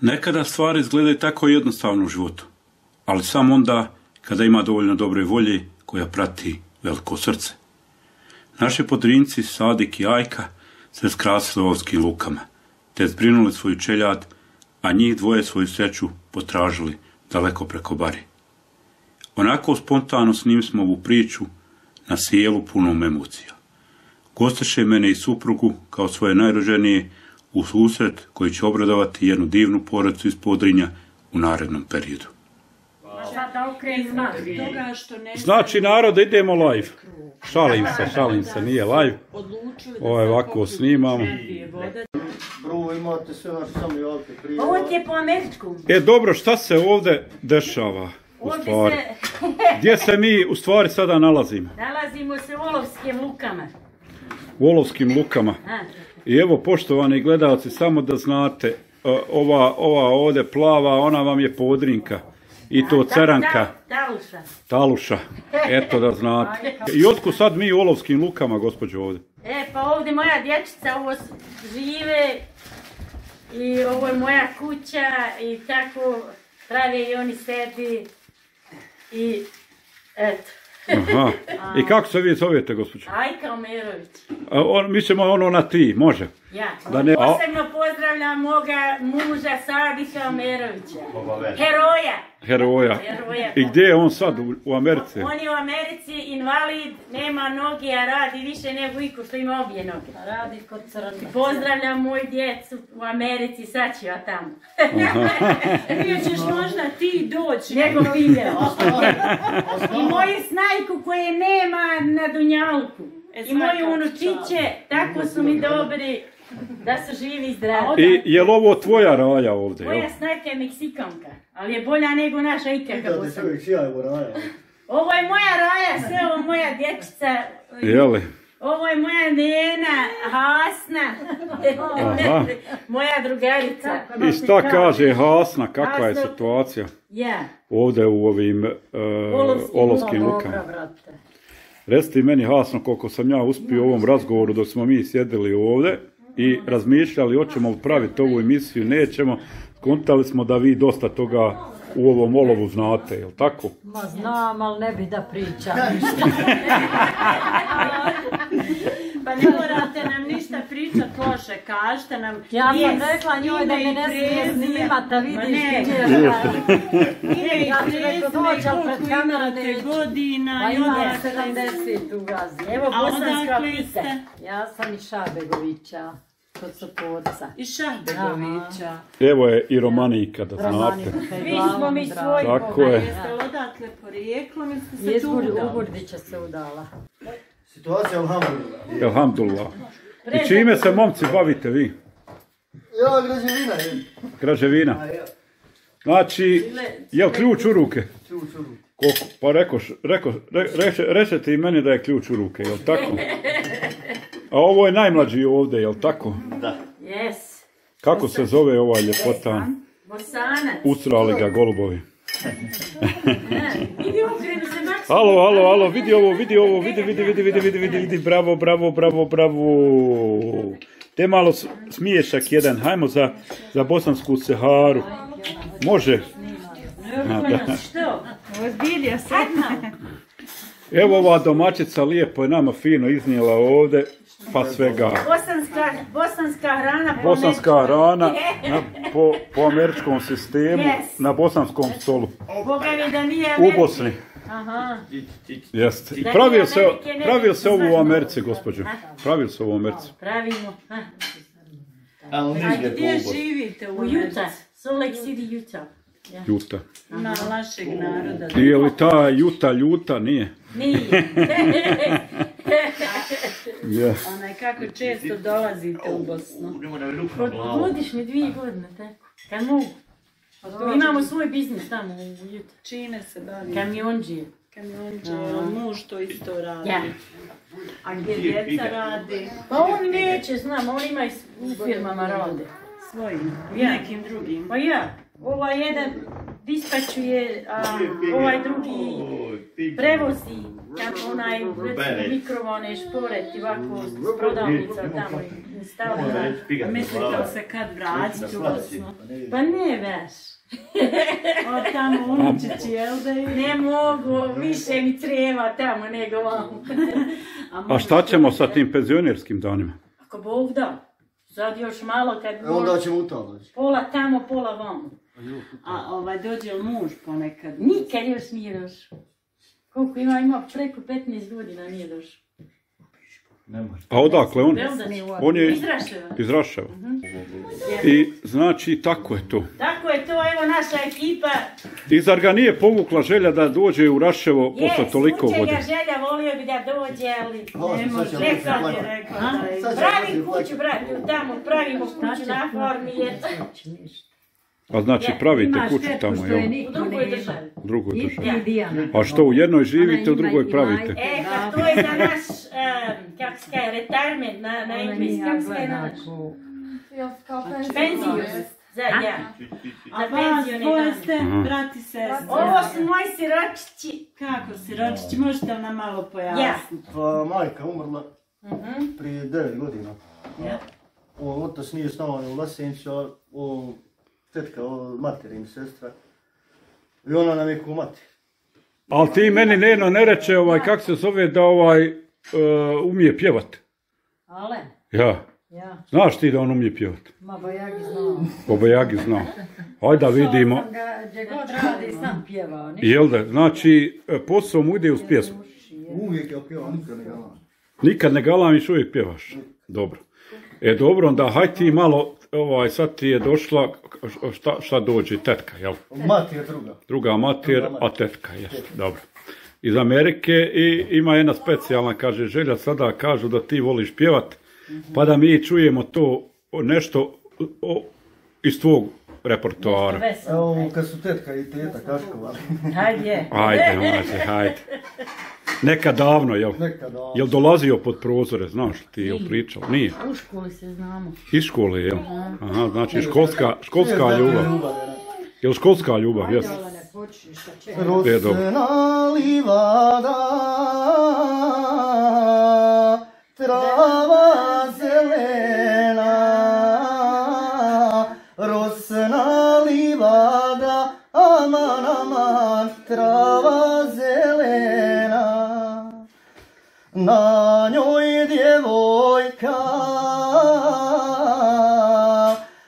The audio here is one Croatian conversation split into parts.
Nekada stvari izgledaju tako jednostavno u životu, ali samo onda kada ima dovoljno dobre volje koja prati veliko srce. Naši podrinci Sadik i Ajka se skrasili ovskim lukama, te zbrinuli svoju čeljad, a njih dvoje svoju sreću potražili daleko preko bari. Onako spontano s njim smo ovu priču na sjelu punom emocija. Gosteše mene i suprugu kao svoje najrođenije u susret koji će obradovati jednu divnu porodicu iz Podrinja u narednom periodu. Znači narod idemo live. Šalim se, šalim se, nije live. Ovo je ovako snimamo. Prije. Ovo ti je po američkom. E dobro, šta se ovdje dešava u stvari? se Gdje se mi u stvari sada nalazimo? nalazimo se u olovskim lukama. U Olovskim lukama. A, I evo, poštovani gledalci, samo da znate, ova, ova ovdje plava, ona vam je podrinka. I to ceranka, ta- Taluša. taluša. Eto da znate. I otkud sad mi u Olovskim lukama, gospođo, ovdje? E, pa ovdje moja dječica ovo žive i ovo je moja kuća i tako prave i oni sebi i eto. Aha. I kako se vi zovete, gospođo? Ajka Omerović. A, on, mi ćemo ono na ti, može. Ja. Da ne- a- Posebno pozdravljam moga muža Sadika Omerovića. Heroja. Heroja. Heroja. I gdje je on sad u, u Americi? On je u Americi invalid, nema noge, a radi više nego iko što ima obje noge. Radi kod crna. Pozdravljam moju djecu u Americi, sad ću ja tamo. Prije ćeš možda ti doći. Nego video. I moju snajku koje nema na Dunjalku. E, I moju svaka unučiće, tako su mi dobri da su živi i zdravi. I je li ovo tvoja raja ovdje? Moja snajka je Meksikanka, ali je bolja nego naša ikaka Vidite se uvijek sjaj u raja. Ovo je moja raja, sve ovo moja dječica. Jeli? Ovo je moja nena, Hasna. Aha. moja drugarica. I šta kaže Hasna, kakva je situacija Ja. ovdje u ovim uh, olovskim lukama? Recite meni Hasno koliko sam ja uspio u ovom razgovoru dok smo mi sjedili ovdje i razmišljali hoćemo li praviti ovu emisiju, nećemo. Skontali smo da vi dosta toga u ovom olovu znate, jel tako? Ma znam, ali ne bi da pričam ništa. Pa ne nam ništa pričat loše, kažete nam Ja sam rekla njoj da me ne i smije snimat, a Ma vidiš ne. ti gdje Ime i koliko pred kamerom imate neću. godina Pa i imam odakle 70 u gazi. Evo bosanska pita. ste? Ja sam iz Šabegovića, kod Sopoca. Iz Šahbegovića. Evo je i Romanika, da znate. Romanika i Svi smo mi svoji. Tako je. Jeste odatle porijeklom ili ste se tu Bur- udali? u Burdića se udala. Situacija alhamdulillah. Alhamdulillah. I čime se momci bavite vi? Ja građevina je. Građevina. Znači, jel ključ u ruke? Ču, ču. Koliko? Pa rekoš, reko, re, reče, rećete i meni da je ključ u ruke, jel tako? A ovo je najmlađi ovdje, jel tako? Yes. Kako se zove ovaj ljepotan? Bosanac. Usrali ga golubovi. Alo, alo, alo, vidi ovo, vidi ovo, vidi, vidi, vidi, vidi, vidi, vidi, vidi, bravo, bravo, bravo, bravo. Te malo smiješak jedan, hajmo za, za bosansku seharu. Može. Ozbilja se. Evo ova domaćica lijepo je nama fino iznijela ovdje, pa svega. Bosanska, bosanska hrana. po Bosanska američkom. rana na, po, po američkom sistemu, Yes. na bosanskom stolu. Boga mi da nije U. Bosni. Aha. Jeste. I pravio nije se, pravio se ovo u. Americi, gospođo. Pravio se ovo u Americi. Pravimo. A gdje živite u Utah. Salt Lake City, Utah. Juta. Na našeg naroda. I je li ta juta ljuta? Nije. Nije. Je. Onaj kako često dolazite u Bosnu. Od godišnje dvije godine, tako. Kad mogu. Imamo svoj biznis tamo u Utah. Čime se bavi? Kamionđije. Kamionđe, muž to isto radi. Ja. A gdje djeca radi? Pa on neće, znam, on ima i s- u firmama rade. Svojim, Ja. nekim drugim. Pa ja, ovaj jedan dispačuje, a ovaj drugi prevozi tamo onaj, recimo, mikrovone šporeti, ovako, s prodavnica tamo i. A mislite se kad u Bosnu? Pa ne veš. Od tamo unučići, jel da je? Ne mogu, više mi treba tamo nego vam. A šta ćemo sa tim penzionerskim danima? Ako Bog da, sad još malo kad E, onda ćemo u to doći. pola tamo, pola vamo. A ovaj dođe li muž ponekad? Nikad još nije došao. Koliko ima, ima preko 15 godina nije došao. A odakle on? On je iz Raševa. I znači tako je to. Tako je to, evo naša ekipa. I zar ga nije povukla želja da dođe u Raševo posle Je, toliko slučaj godina? ga želja, volio bi da dođe, ali ne sad može. Rekao opet je, rekao je. Sad Pravim kuću, brate, tamo pravimo kuću na farmi. A znači pravite kuću tamo, jel? je U drugoj državi. U drugoj državi. A što u jednoj živite, u drugoj pravite? E, pa to je za naš, kako se kaže, retirement na, na kako se gleda naš? ko- Penziju. Za, ja. Penzione ste, brati sestre. Ovo su moji siročići. Kako si ročići, možete li nam malo pojasniti? Pa majka umrla Mhm. prije 9 godina. Ja. O, otac nije s nama u Lasenicu, a o, tetka, o, materin sestra. I ona nam je ko mati. Ali ti meni Neno ne reče ovaj, kako se zove da ovaj e, umije pjevat. Ale, Ja. ja, Znaš ti da on umije pjevat? ma bojagi znao. Obajagi zna. Hajde da vidimo. Sam ga, gdje god radi, sam pjevao. Jel da? Znači, e, posao mu ide uz pjesmu. Uvijek je opio, nikad ne gala. Nikad ne galamiš, uvijek pjevaš. Dobro. E dobro, onda haj ti malo, ovaj, sad ti je došla, šta, šta dođe, tetka, jel? Mati je druga. Druga mater, a tetka, jest, dobro. Iz Amerike i ima jedna specijalna, kaže, želja sada kažu da ti voliš pjevat, pa da mi čujemo to nešto o, iz tvog repertoara. Veselo. Evo, kad su tetka i teta kaškovali. Hajde. Ajde, maže, hajde. Neka davno, jel? Nekada. Jel dolazio pod prozore, znaš li ti, jel pričao? Nije. U školi se znamo. Iz škole, jel? Aha, znači školska, školska ljubav. Jel školska ljubav, jes? Rosna livada, trava trava zelena. Na njoj djevojka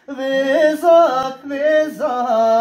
vezak vezala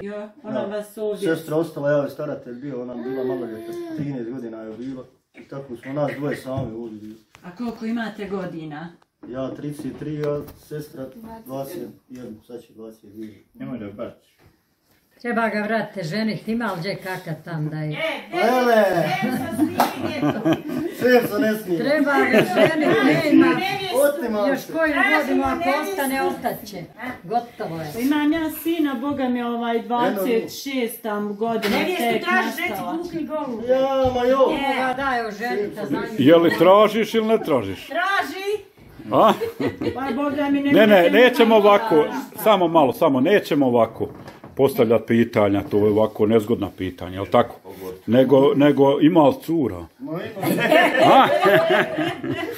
Jo, ona vas ovdje. Sestra ostala, ja je staratelj bio, ona bila maloljetna, 13 godina je bila. I tako smo nas dvoje sami ovdje bili. A koliko imate godina? Ja 33, a sestra 21, sad će 22. Nemoj da baciš. Treba ga vratite ženiti, ima li gdje kakat tam da je. Ele! Sve se ne smije. Treba ga ženiti, nema. Otima Još se. koju godinu ako ostane, ostaće. Gotovo je. Imam ja sina, boga mi ovaj 26 tam godina tek nastala. Ja, ma jo! Ga daj a za nju. Je li tražiš ili ne tražiš? Traži. A? Pa boga mi ne Ne, ne, nećemo ovako, samo malo, samo, nećemo ovako postavljati pitanja, to je ovako nezgodna pitanja, jel tako? Nego, nego ima li cura? Ma. A?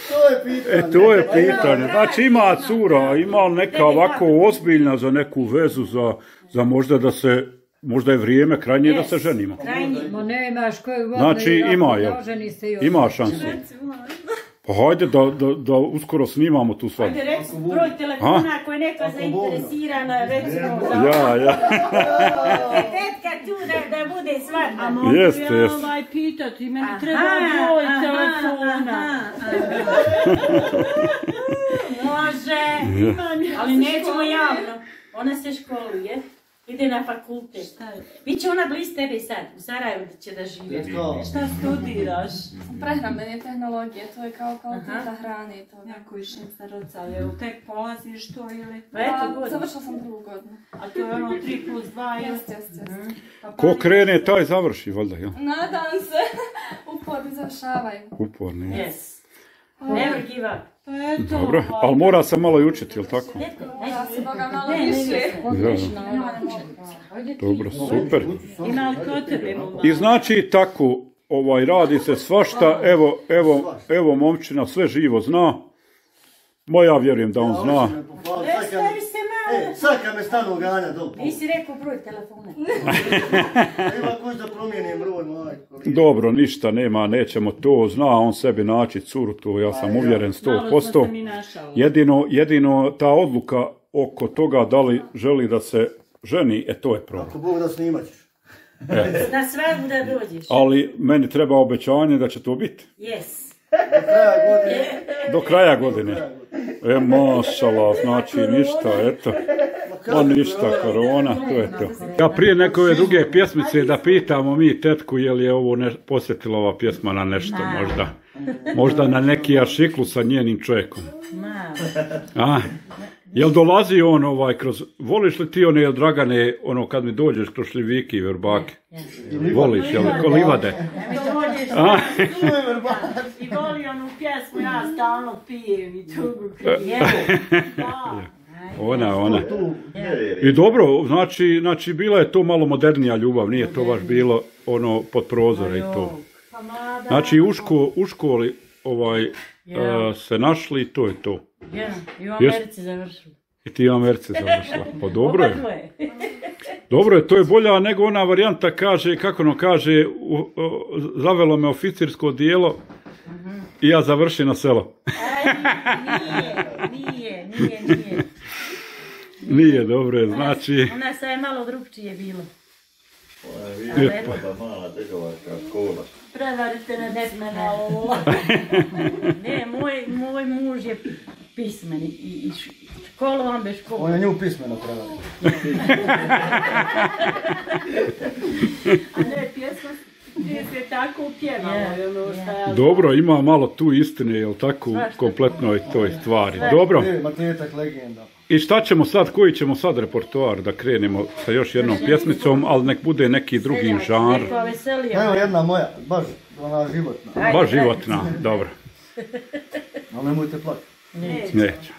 To je pitanje. E, to je pitanje. Znači ima cura, ima li neka ovako ozbiljna za neku vezu, za, za možda da se, možda je vrijeme krajnje da se ženimo. Krajnji. Ma ne imaš koju godinu. Znači ima, jel? oženi se i Ima šansu. Pa hajde da, da, da uskoro snimamo tu svadbu. Ajde reci broj telefona ako je neka zainteresirana, recimo. Ja, ja. Tetka tu da, da bude A svadba. mogu Jeste, ja jeste. ovaj pitati, meni Aha, treba broj aha, telefona. Može. Ali nećemo javno. Ona se školuje. Ide na fakultet. Biće ona bliz tebe sad. U Sarajevu će da živi. To. Šta studiraš? Prehrambene tehnologije, to je kao kvaliteta hrane i toga. Jako išnica roca, jel tek polaziš to ili? Pa eto Pa, godinu. završila sam drugu godinu. A to je ono 3 plus 2 ili? Jeste, jeste, jeste. Pa Ko krene, taj završi, valjda, jel? Nadam se. Uporni završavaju. Uporni. Yes. Never give up. Pa eto. Dobro, ali mora se malo i učiti, jel tako? Se Boga malo više. Dobro, super. Ima li kod tebe mama? I znači tako, ovaj, radi se svašta, evo, evo, evo momčina sve živo zna. Ma ja vjerujem da on zna. E, sad kad me stanu ganja do Nisi rekao broj telefona. Ima kuć da promijenim broj, majko. Dobro, ništa nema, nećemo to, zna on sebi naći curu, to ja sam uvjeren Malo smo 100%. se mi našao. Jedino, jedino ta odluka oko toga da li želi da se ženi, e to je problem. Ako Bog da snimat ćeš. Na svadbu da dođeš. Ali meni treba obećanje da će to biti. Yes. Do kraja godine. Do kraja godine. E, mašala, znači ništa, eto. Pa ništa, korona, to je to. Ja prije neke ove druge pjesmice da pitamo mi tetku je li je ovo ne, posjetila ova pjesma na nešto možda. Možda na neki aršiklu sa njenim čovjekom. A, jel dolazi on ovaj kroz, voliš li ti one Dragane, ono kad mi dođeš kroz šljivike i verbake? Voliš, jel, ko livade? I voli onu pjesmu, ja stalno pijem i. Da. ona, ona. I dobro, znači, znači bila je to malo modernija ljubav, nije to baš bilo ono pod prozore i to. Pa Znači u, ško, u školi ovaj, A, se našli i to je to. Ja, i u Americi završili. I ti u Americi završila. Pa dobro je. Dobro je, to je bolja nego ona varijanta kaže, kako ono kaže, u, u, zavelo me oficirsko dijelo i ja završim na selo. Aj, nije, nije, nije, nije. Nije dobro, je, znači, U nas je malo drugčije bilo. je, pa, Pa mala državačka škola. Prevarite na desmena ovo. Ne, moj, moj muž je pismen i, školovan bez On škole. je nju pismeno prevario. A ne, pjesma se tako pjevalo, Je, ono ja dobro, ima malo tu istine, jel tako, u kompletnoj toj stvari. Dobro, E, Matetak legenda. I šta ćemo sad, koji ćemo sad repertoar da krenemo sa još jednom pjesmicom, ali nek bude neki drugi žanr. Evo jedna moja, baš ona životna. Baš životna, dobro, Ali nemojte plakati. neće.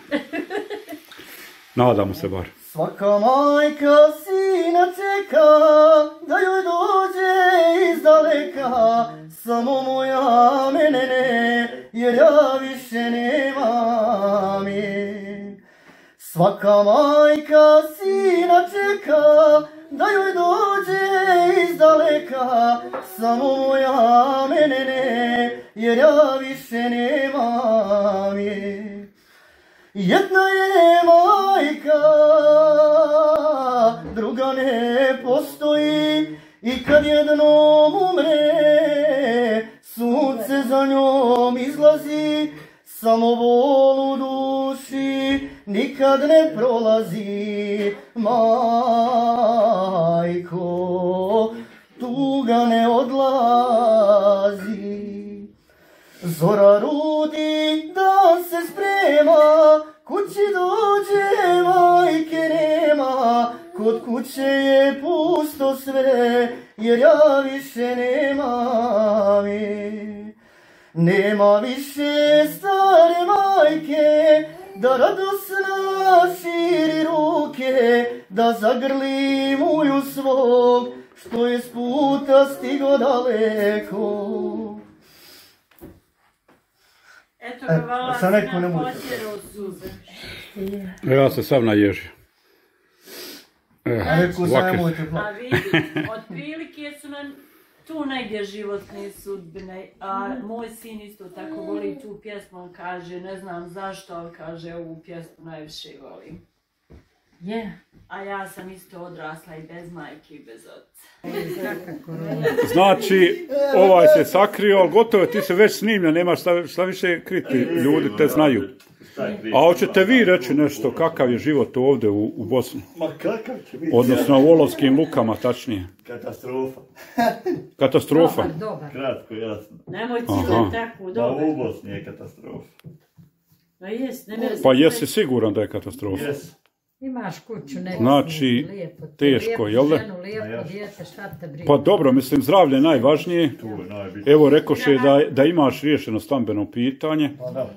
Nadamo se bar. Svaka majka sina čeka da joj dođe iz daleka Samo moja mene ne, jer ja više je Svaka majka sina čeka da joj dođe iz daleka. Samo moja mene ne, jer ja više nemam je. Jedna je majka, druga ne postoji. I kad jednom umre, sunce za njom izlazi, samo bol u duši nikad ne prolazi. Majko, tuga ne odlazi. Zora rudi, dan se sprema, kući dođe, majke nema, kod kuće je pusto sve, jer ja više nemam je. Nema više stare majke, da radosna širi ruke, da zagrli muju svog, što je s puta stigo daleko. Eto ga vala si ne može. potjerao suze. Ja se sam naježio. E, Rekao sam nemojte A vidi, otprilike su nam tu negdje životne sudbine, a moj sin isto tako voli tu pjesmu, on kaže, ne znam zašto, ali kaže ovu pjesmu najviše volim. Je. A ja sam isto odrasla i bez majke i bez oca. Znači, ovaj se sakrio, ali gotovo ti se već snimlja, nemaš šta, šta više kriti, ljudi te znaju. Križ? A hoćete vi reći nešto, kakav je život ovdje u, u Bosni? Ma kakav će biti? Odnosno u Olovskim lukama, tačnije. Katastrofa. Katastrofa. Dobar, dobar. Kratko, jasno. Nemoj Aha. cijelo tako, dobro. u Bosni je katastrofa. Pa jest, ne Pa jesi siguran da je katastrofa? Jes. Imaš kuću neku Znači, lijepo, teško, jel da? ženu, lijepo Ma ja. dijete, šta te briga. Pa dobro, mislim, zdravlje je najvažnije. Tu je najbitnije. Evo, rekoš je da, da imaš riješeno stambeno pitanje Pa da.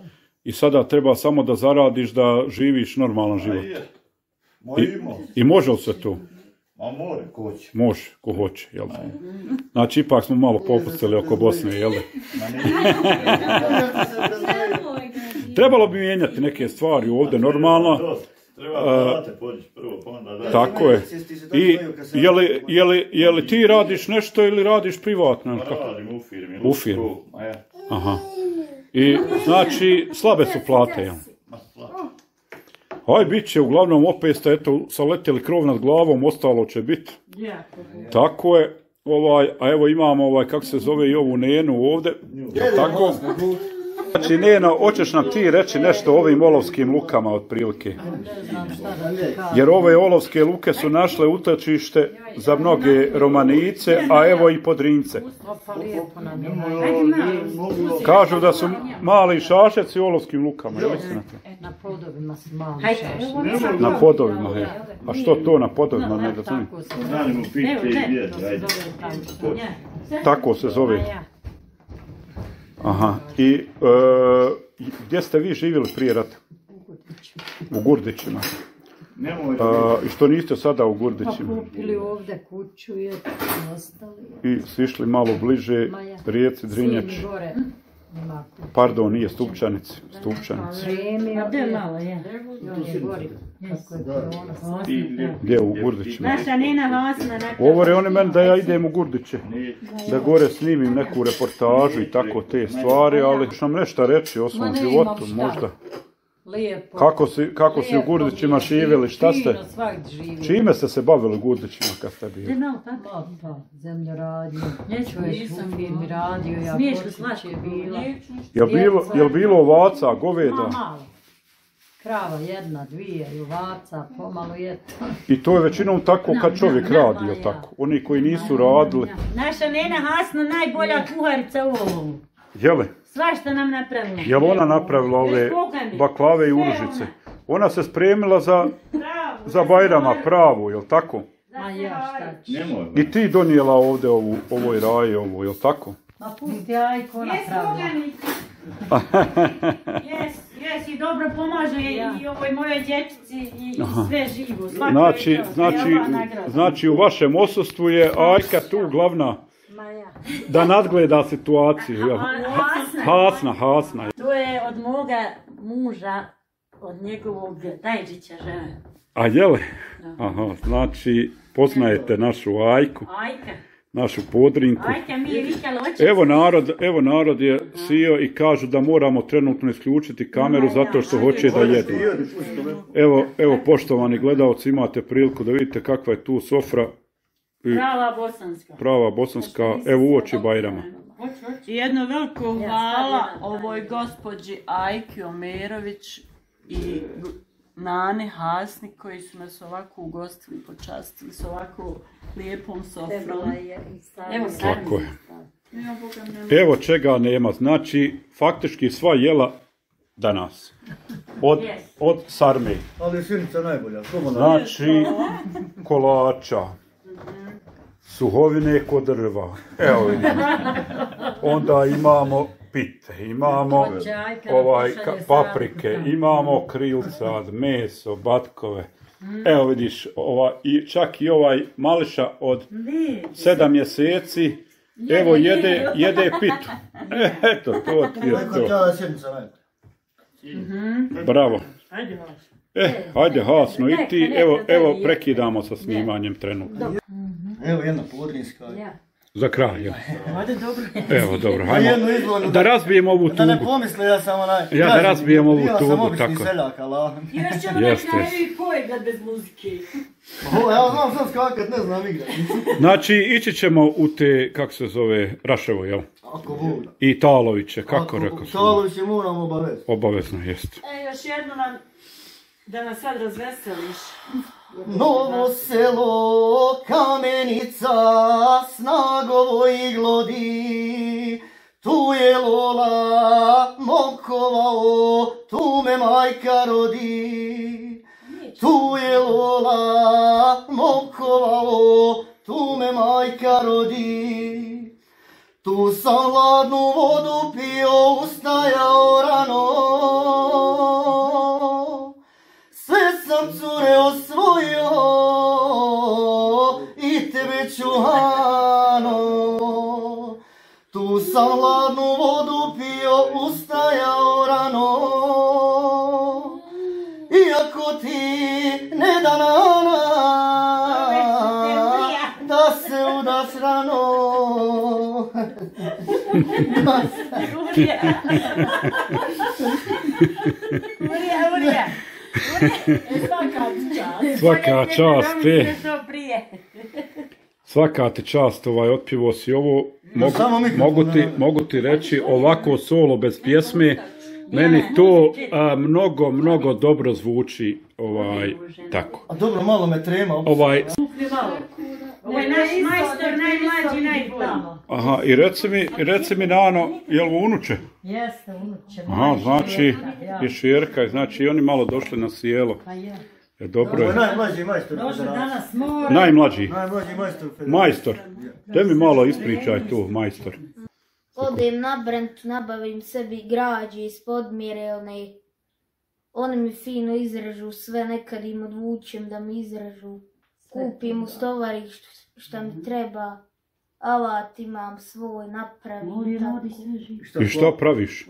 I sada treba samo da zaradiš da živiš normalan A život. I-. I može li se to? Ma more, ko će. Može, ko hoće, jel da? Znači, ipak smo malo popustili oko Bosne, jel. Trebalo bi mijenjati neke stvari ovdje normalno. Treba prvo, pa. Tako je. I je li, je, li, je li ti radiš nešto ili radiš privatno? kako? radim u firmi. U firmi. Aha. I znači, slabe su plate. Aj, bit će, uglavnom opet ste, eto, saletili krov nad glavom, ostalo će biti. Tako je, ovaj, a evo imamo, ovaj, kako se zove i ovu Nenu ovdje, tako? Znači, Nena, hoćeš nam ti reći nešto o ovim olovskim lukama otprilike? Jer ove olovske luke su našle utočište za mnoge romanice, a evo i podrince. Kažu da su mali šašeci u olovskim lukama, je? Na podovima su mali Hajde, šaš. evo sad. Na podovima, je. A što to na podovima, ne razumijem? Tako se Znali Aha. I e, gdje ste vi živjeli prije rata? U Gurdićima. Nemoj. A, I što niste sada u Pa Gurdićima? kupili ovdje kuću i ostali. I sišli malo bliže Maja. rijeci Drinjač. Sin gore. Pardon, nije Stupčanici. Stupčanici. Sremio A gdje u Gurdićima? Naša Nina Govore oni meni da ja idem u Gurdiće. Da gore snimim neku reportažu i tako te stvari, ali što nam nešto reći o svom životu, imam šta. možda. Lijepo. Kako si, kako si u Lijepo, Gurdićima lijepo. živjeli, šta ste? Živi. Čime ste se bavili u Gurdićima kad ste bili? Malo tako? Ma pa, zemljoradnje. Jesam, Čovjek nisam u firmi radio, ja slatko kuće bila. Jel bilo, jel bilo ovaca, Ma goveda? malo. Krava jedna, dvije, i ovaca, pomalo je to. I to je većinom tako kad čovjek radi, jel tako? Oni koji nisu radili, Naša Nena Hasna najbolja kuharica u ovom. jeli? Svašta nam napravila. Jel ona napravila ove baklave i uružice? Ona se spremila za, za Bajrama pravu, jel tako? Ma ja šta ću. I ti donijela ovdje ovu, ovoj raje ovu, jel tako? Ma pusti ajko ona pravila. Boganica. Jes, jes, i dobro pomaže i, i ovoj mojoj dječici i, sve živo. Znači, je znači, je znači u vašem osustvu je Ajka tu glavna Ma ja. da nadgleda situaciju? Hasna. Hasna, hasna. To je od moga muža, od njegovog Tajđića žene. A jele? Aha, znači poznajete našu Ajku, Ajka. našu podrinku. Ajka mi je. Evo narod, evo narod je sio i kažu da moramo trenutno isključiti kameru zato što hoće da jedu. Evo, evo poštovani gledalci, imate priliku da vidite kakva je tu sofra Prava bosanska. prava bosanska, evo uoči Bajrama. I jedno veliko hvala ovoj gospođi Ajki Omerović i Nane Hasni koji su nas ovako ugostili, počastili s ovako lijepom sofrom. Evo Tako je. Evo čega nema, znači faktički sva jela danas. Od, Yes. od sarme. Ali je sirnica najbolja. Znači, kolača, suhovine kod drva, evo vidimo. Onda imamo pite, imamo ovaj, paprike, imamo krilca, meso, batkove. Evo vidiš, ova, i čak i ovaj mališa od sedam mjeseci, evo jede, jede pitu. E, Eto, to ti je to. najbolja. Bravo. E, ajde Hasno, i ti, evo, evo prekidamo sa snimanjem trenutno. Evo jedna podrinska. Ja. Za kraj, jel? Ode dobro. Evo, dobro, hajmo. Da razbijemo ovu Da ne tugu. pomisle, ja sam onaj... Ja da kažem, razbijem ovu bio sam tugu, obični tako. seljak, ali... Još ćemo na kraju i poigrat bez muzike. O, ja znam sam skakat, ne znam igrati. Znači, ići ćemo u te, kako se zove, Raševo, jel? Ako da. I Taloviće, kako Ako rekao sam? Taloviće moramo obavezati. Obavezno, jest. E, još jednu nam, da nas sad razveseliš. Novo selo, kamenica, snagovo iglodi. Urija. Urija, Urija. E, svaka ti čast. Svaka čast, e. Prije. Svaka ti čast, ovaj, otpivo si ovo. Mogu, mogu, ti, mogu ti reći, ovako solo bez pjesme, meni to a, mnogo, mnogo dobro zvuči, ovaj, tako. A dobro, malo me trema. Ovaj, Ovo je naš majstor, najmlađi, najbolji. aha, i reci mi, reci mi Nano, jel ovo unuče? Jeste, unuče. Aha, znači, i širka, znači i oni malo došli na sjelo. Pa je. E, dobro Ovo je najmlađi majstor u Došli danas mora. Najmlađi, Najmlađi majstor u majstor. Te mi malo ispričaj tu, majstor. Odem na Brent, nabavim sebi građe iz podmirelne. Oni mi fino izrežu sve, nekad im odvučem da mi izrežu. Kupim u šta mi treba. Alat imam svoj, napravim tako. I šta praviš?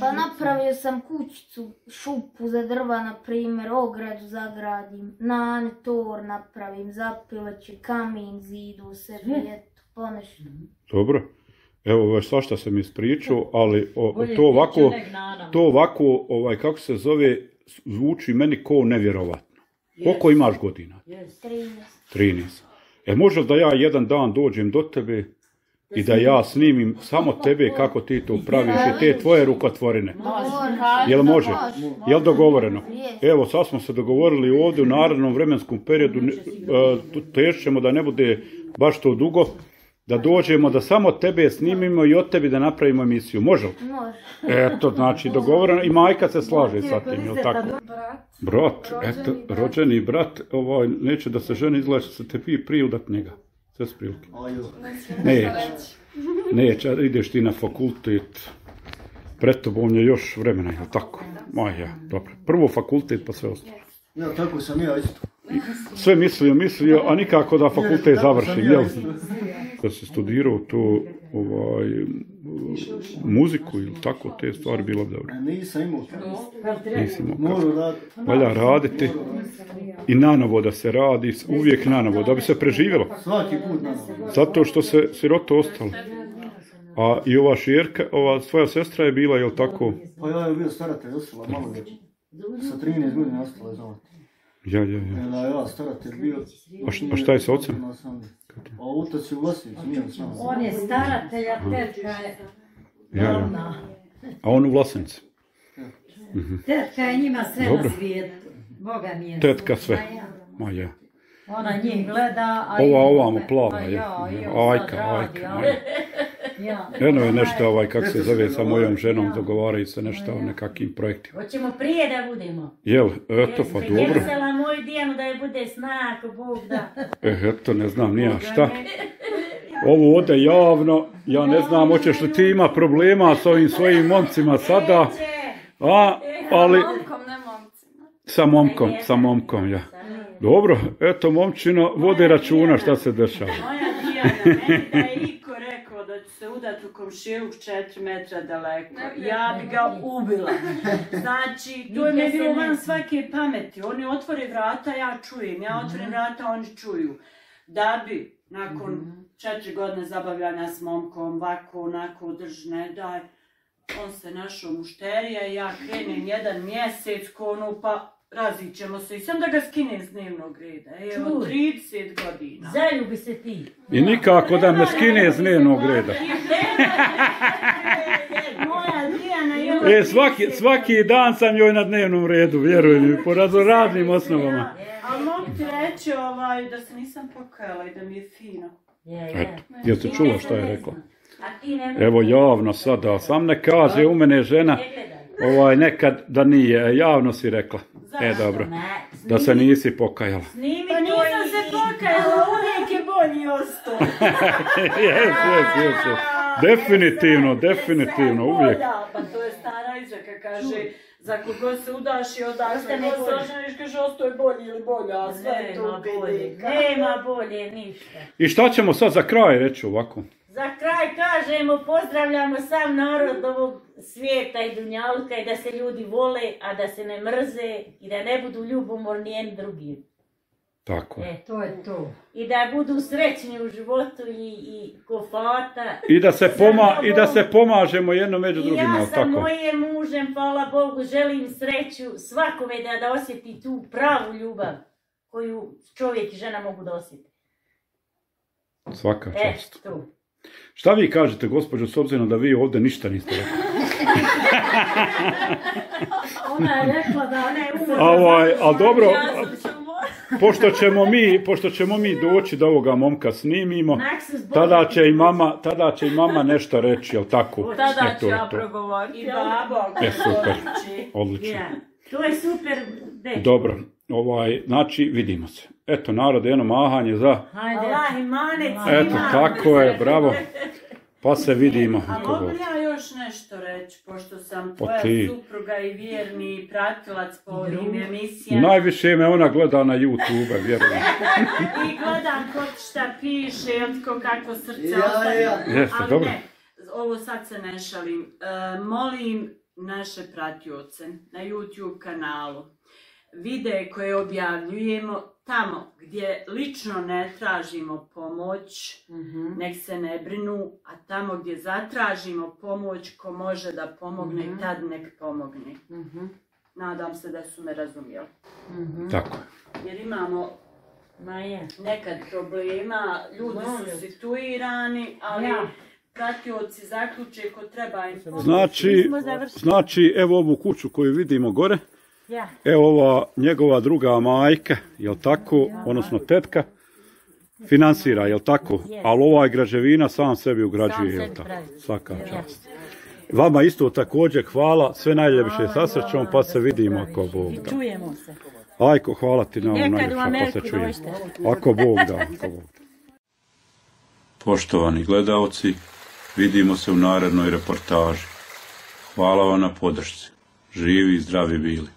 Pa napravio sam kućicu, šupu za drva, na primjer, ogradu zagradim, nane tor napravim, zapileće, kamin, zidu, sebi, eto, ponešto. Dobro. Evo, već svašta sam ispričao, ali o, to ovako, to ovako, ovaj, kako se zove, zvuči meni ko nevjerovatno. Koliko imaš godina? 13. 13. E može li da ja jedan dan dođem do tebe i da ja snimim samo tebe kako ti to praviš i te tvoje rukotvorine? Jel može? Jel dogovoreno? Evo, sad smo se dogovorili ovdje u narednom vremenskom periodu, e, težimo da ne bude baš to dugo, da dođemo da samo tebe snimimo i od tebi da napravimo emisiju. Može li? Može. Eto, znači dogovoreno i majka se slaže sa tim, jel tako? Brat. Eto, rođeni brat, ovaj, neće da se ženi izgleda, će se te vi prije udat njega. Sve s prilike. Neće. Neće, ideš ti na fakultet. Pred tobom je još vremena, jel tako? Ma ja, dobro. Prvo fakultet pa sve ostalo. Ja, tako sam ja isto. Sve mislio, mislio, a nikako da fakultet Tako sam završim, ja jel? Kad se studirao tu ovaj, muziku ili tako, te stvari bilo bi dobro. A Nisam imao kako. Imao. Valja raditi i nanovo da se radi, uvijek nanovo, da bi se preživjelo. Svaki put. Zato što se siroto ostalo. A i ova širka, ova svoja sestra je bila, jel tako? Pa ja je bio staratelj ostala malo već. Sa 13 godina ostala je. Ja, ja, ja. Jel a ja staratelj bio. A šta je s ocem? Sam- otac je u Vlasivicu, nije s nama. On je staratelj, a tetka je Ja, ja. glavna. A on u Vlasenici. Tetka je njima sve Dobro. na svijetu. Boga mi je. Tetka sve. Ma ja. Ma. Ona njih gleda, a Ova ovamo plava Ma je. ja, Ajka, ajka, ajka. Ja. Eno je nešto ovaj, kako se zove, sa mojom ženom dogovaraju se nešto o nekakvim projektima. Hoćemo prije da budemo. Jel, eto pa dobro. Prijesela moju dijanu da je bude sna, ako Bog da. E, eto, ne znam nija šta. Ovo ode javno, ja ne znam, hoćeš li ti ima problema s ovim svojim momcima sada, a, ali ne momcima. sa momkom, sa momkom, ja. Dobro, eto, momčino, vode računa šta se dešava. Se udati u komšiluk četiri metra daleko, ja bi ga ubila. Znači, to je mi bilo van svake pameti. Oni otvore vrata, ja čujem, ja otvorim vrata, oni čuju. Da bi Nakon Mhm. četiri godine zabavljanja s momkom, ovako, onako, drž, ne daj. On se našao mušterija i ja krenem jedan mjesec, ko ono, pa razićemo se i sam da ga skinem s dnevnog reda. Evo, Čuj. 30 godina. Zaljubi se ti. I nikako da me skine s dnevnog reda. E, svaki, svaki dan sam joj na dnevnom redu, vjeruj mi, po raznoraznim osnovama. A mogu ti reći ovaj, da se nisam pokajala i da mi je fino. Je, jel te čula šta je rekla? A ti ne Evo javno sada, sam ne kaže u mene žena, ovaj nekad da nije, javno si rekla. E dobro, da se nisi pokajala. Snimi Pa nisam se pokajala, uvijek je bolji ostao. jes, jes, jes, jes. Definitivno, definitivno, uvijek. Bolja, Pa to je stara izreka, kaže, za kogo se udaš i god se bolji. oženiš, kaže, ostao je bolji ili bolja, a sve je to Nema bolje, upitnika. nema bolje ništa. I šta ćemo sad za kraj reći ovako? Za kraj kažemo, pozdravljamo sam narod ovog svijeta i dunjalka i da se ljudi vole, a da se ne mrze i da ne budu ljubomorni jedni drugim. Tako. E, To je to. I da budu srećni u životu i, i ko fata. I da se, poma, i da se pomažemo jedno među I drugima, ja jel sa tako? mojim mužem, hvala Bogu, želim sreću svakome da, da osjeti tu pravu ljubav koju čovjek i žena mogu da osjeti. Svaka E, čast. tu. Šta vi kažete, gospođo, s obzirom da vi ovdje ništa niste rekli? Ona je rekla da ona je A, ovaj, a dobro, pošto ćemo mi, pošto ćemo mi doći da ovoga momka snimimo, tada će i mama, tada će i mama nešto reći, jel tako? Tada E, je ja progovoriti. I baba. E, super. Odlično. To je super. Dobro, ovaj, znači vidimo se. Eto, narod, jedno mahanje za... Hajde. Eto, tako je, bravo. Pa se vidimo. A mogu ja još nešto reći, pošto sam Pa tvoja ti. supruga i vjerni pratilac po ovim emisijama. Najviše me ona gleda na YouTube, vjerujem. I gledam ko šta piše, od ko kako srce Ja, ostane. ja. Jeste, Ali dobro. ne, ovo sad se ne šalim. E, molim naše pratioce na YouTube kanalu videe koje objavljujemo tamo gdje lično ne tražimo pomoć, Mhm. nek se ne brinu, a tamo gdje zatražimo pomoć, ko može da pomogne, Mhm. tad nek pomogne. Mhm. Nadam se da su me razumjeli. Mhm. Tako je. Jer imamo Ma je. nekad problema, ljudi su situirani, ali Ja. pratioci zaključe ko treba im pomoći. Znači, znači, evo ovu kuću koju vidimo gore, Ja. evo ova njegova druga majka, jel tako, odnosno tetka, financira, jel tako, ali ova je građevina sam sebi ugrađuje, jel tako, svaka čast. Vama isto također hvala, sve najljepše sa srećom, pa se vidimo ako Bog I da. čujemo se. Ajko, hvala ti na ovom najljepša, pa se čujemo. Ako Bog da, ako Bog da. Poštovani gledaoci, vidimo se u narednoj reportaži. Hvala vam na podršci. Živi i zdravi bili.